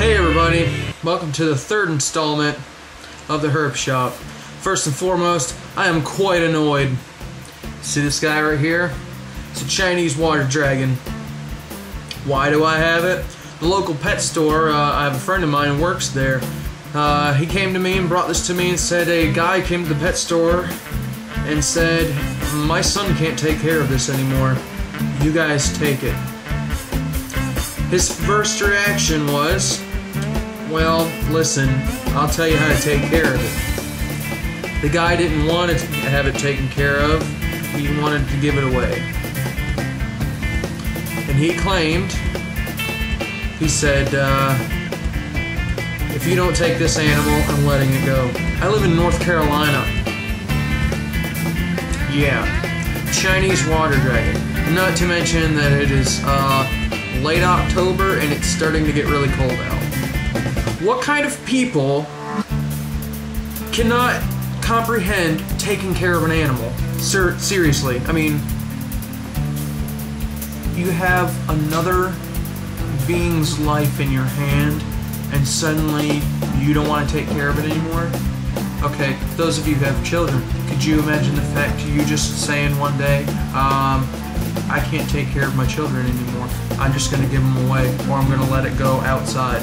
everybody. Welcome to the third installment of the Herpshop. First and foremost, I am quite annoyed. See this guy right here? It's a Chinese water dragon. Why do I have it? The local pet store, uh, I have a friend of mine who works there. Uh, he came to me and brought this to me and said a guy came to the pet store and said, My son can't take care of this anymore. You guys take it. His first reaction was, Well, listen, I'll tell you how to take care of it. The guy didn't want to have it taken care of, he wanted to give it away. And he claimed, he said, uh, if you don't take this animal, I'm letting it go. I live in North Carolina. Yeah. Chinese water dragon. Not to mention that it is uh, late October and it's starting to get really cold out. What kind of people cannot comprehend taking care of an animal? Sir, seriously. I mean, you have another being's life in your hand and suddenly you don't want to take care of it anymore? Okay, those of you who have children, could you imagine the fact you just saying one day, um, I can't take care of my children anymore. I'm just going to give them away, or I'm going to let it go outside.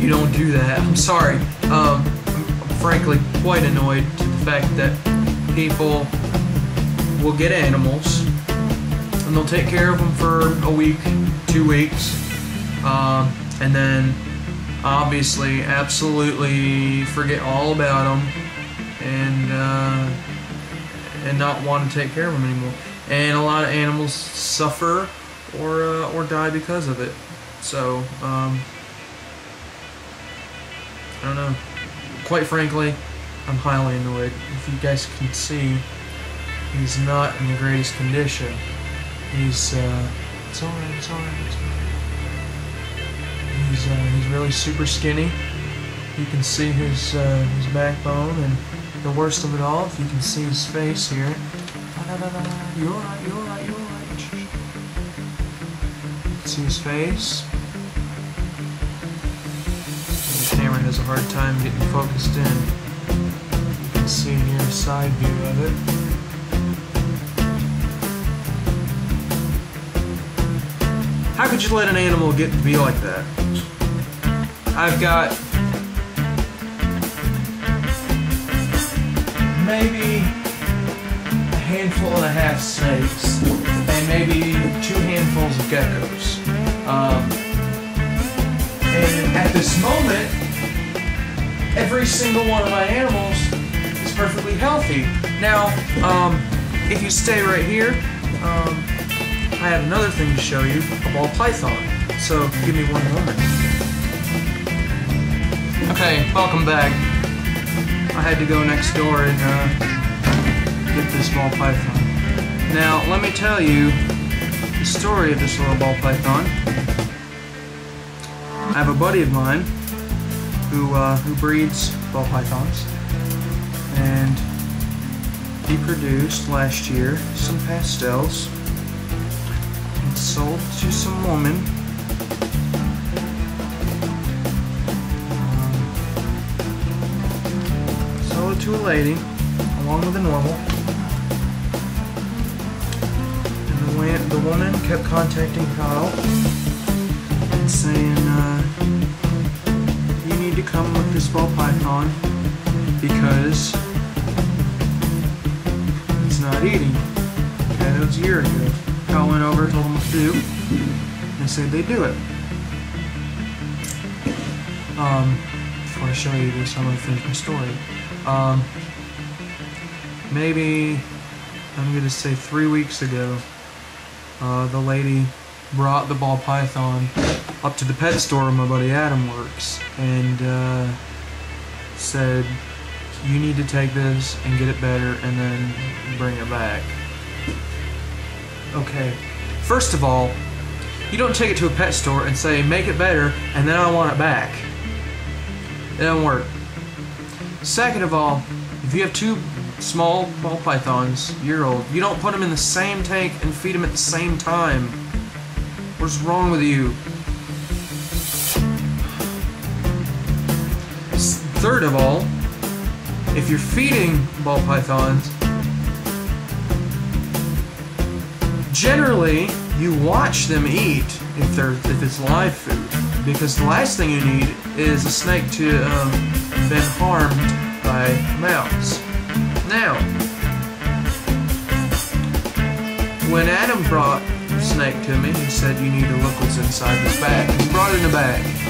You don't do that. I'm sorry. Um, I'm frankly quite annoyed to the fact that people will get animals and they'll take care of them for a week, two weeks, um, and then obviously absolutely forget all about them and uh, and not want to take care of them anymore. And a lot of animals suffer or uh, or die because of it. So um, I don't know. Quite frankly, I'm highly annoyed. If you guys can see, he's not in the greatest condition. He's uh, it's alright, it's alright, it's alright. He's uh, he's really super skinny. You can see his uh, his backbone, and the worst of it all, if you can see his face here. You're alright, you're alright, you're alright. You can see his face. Has a hard time getting focused in. You can see here a side view of it. How could you let an animal get to be like that? I've got maybe a handful and a half snakes and maybe two handfuls of geckos. Um, and at this moment, every single one of my animals is perfectly healthy. Now, um, if you stay right here, um, I have another thing to show you, a ball python. So give me one moment. Okay, welcome back. I had to go next door and uh, get this ball python. Now, let me tell you the story of this little ball python. I have a buddy of mine who uh, who breeds ball pythons, and he produced last year some pastels and sold to some woman sold it to a lady along with a normal. And the, the woman kept contacting Kyle and saying, uh, you need to come with this ball python because it's not eating. Okay, that was a year ago. Kyle went over, told them what to do, and they said they'd do it. Um, before I show you this, I'm gonna finish my story. Um, maybe I'm gonna say three weeks ago, uh, the lady brought the ball python up to the pet store where my buddy Adam works, and uh, said, "You need to take this and get it better, and then bring it back." Okay, first of all, you don't take it to a pet store and say, "Make it better," and then I want it back. It doesn't work. Second of all, if you have two small ball pythons, year old, you don't put them in the same tank and feed them at the same time. What's wrong with you? Third of all, if you're feeding ball pythons, generally you watch them eat if they're if it's live food because the last thing you need is a snake to um, been harmed by mouse. Now, when Adam brought the snake to me, he said you need to look what's inside this bag. He brought it in a bag.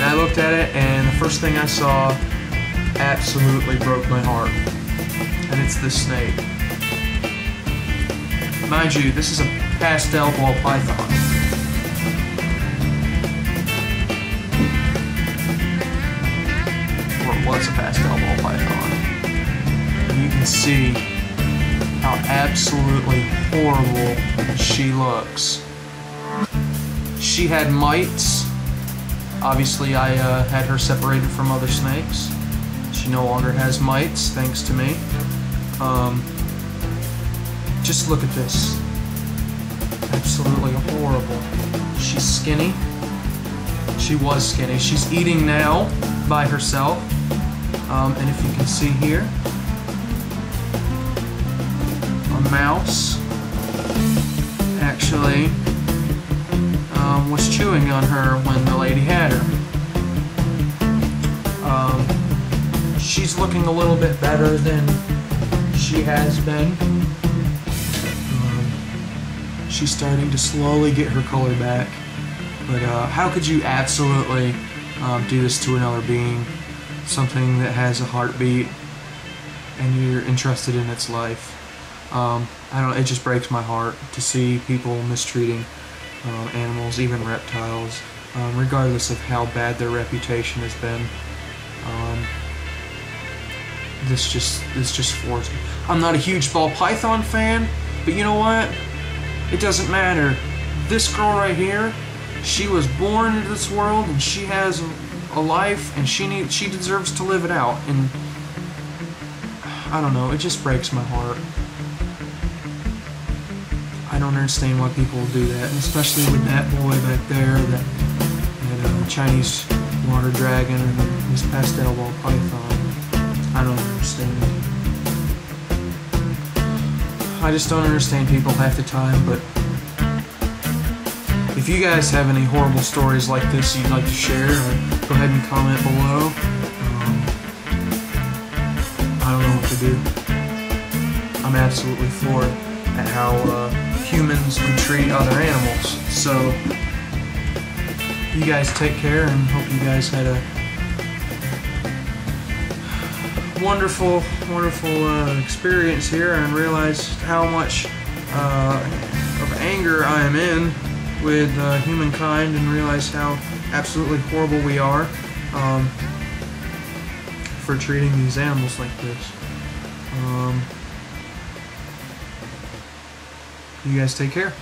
And I looked at it, and the first thing I saw absolutely broke my heart. And it's this snake. Mind you, this is a pastel ball python. Or it was a pastel ball python. And you can see how absolutely horrible she looks. She had mites. Obviously, I uh, had her separated from other snakes. She no longer has mites, thanks to me. Um, just look at this. Absolutely horrible. She's skinny. She was skinny. She's eating now by herself. Um, and if you can see here, a mouse actually was chewing on her when the lady had her. Um, she's looking a little bit better than she has been. Um, she's starting to slowly get her color back. But uh, how could you absolutely um, do this to another being? Something that has a heartbeat and you're interested in its life. Um, I don't. It just breaks my heart to see people mistreating um, animals, even reptiles, um, regardless of how bad their reputation has been. Um, this just this just floors me. I'm not a huge ball python fan, but you know what? It doesn't matter. This girl right here, she was born into this world, and she has a life, and she needs she deserves to live it out. And I don't know. It just breaks my heart. I don't understand why people do that, and especially with that boy back there, that, that uh, Chinese water dragon and this pastel ball python. I don't understand. I just don't understand people half the time, but if you guys have any horrible stories like this you'd like to share, go ahead and comment below. Um, I don't know what to do. I'm absolutely floored at how uh, humans would treat other animals. So, you guys take care and hope you guys had a wonderful, wonderful uh, experience here and realize how much uh, of anger I am in with uh, humankind and realize how absolutely horrible we are um, for treating these animals like this. Um, You guys take care.